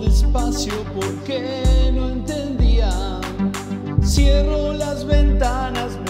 despacio porque no entendía. Cierro las ventanas.